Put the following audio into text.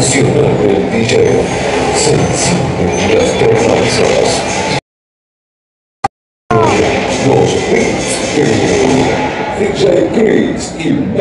consumer will be there since we just don't ourselves. Those things, things like grace in